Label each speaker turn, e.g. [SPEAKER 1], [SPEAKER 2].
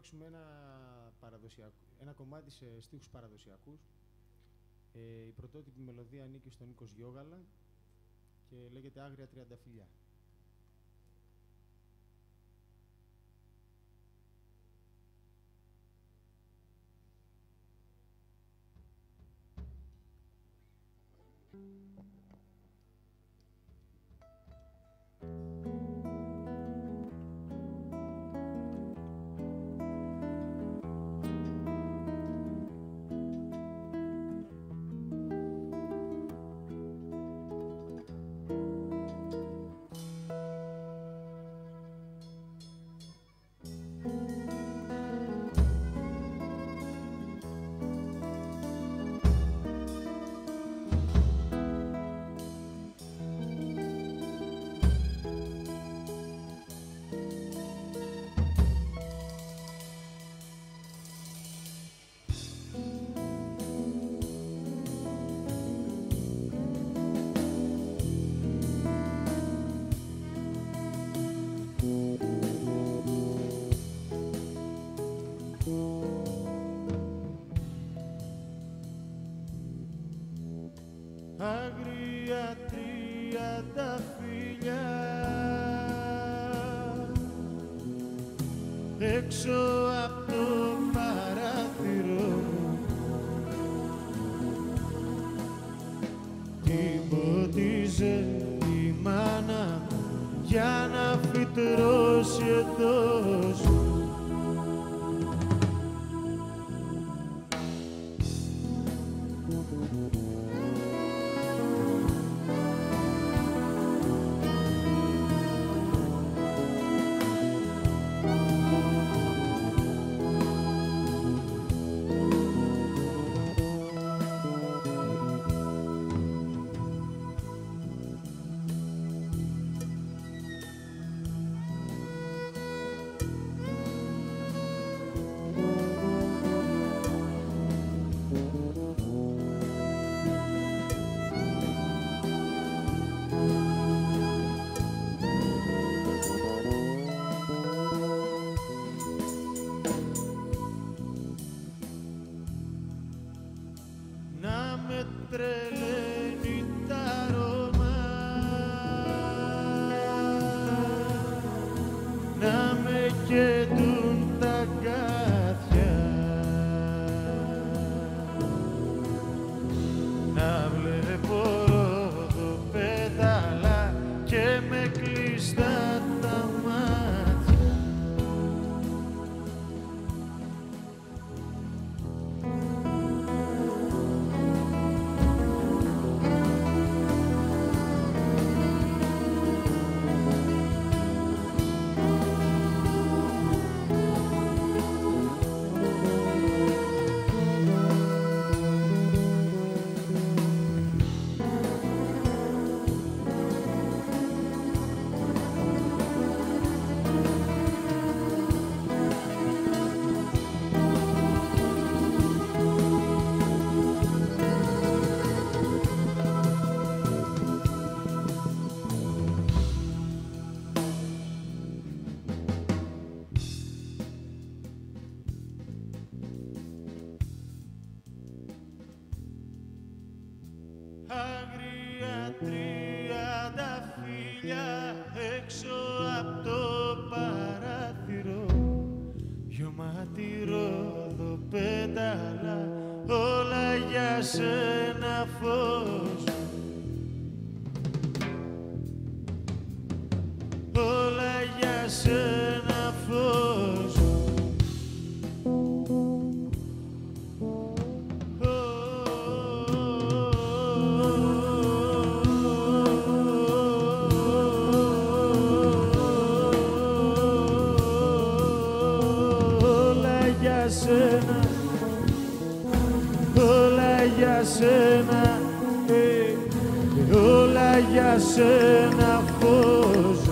[SPEAKER 1] παίξουμε ένα, παραδοσιακό, ένα κομμάτι σε στίχους παραδοσιακούς. Ε, η πρωτότυπη μελωδία ανήκει στον Νίκος Γιώγαλα και λέγεται Άγρια Τριανταφυλιά.
[SPEAKER 2] Άγρια τριάντα φιλιά. Έξω από το παράθυρο μου την ποτίζε η μάνα για να φυτρώσει εντός μου τριάντα φίλια έξω από το παράθυρο. Γιωμάτι πέταλα όλα για σένα φως για σένα ε, Όλα για σένα φως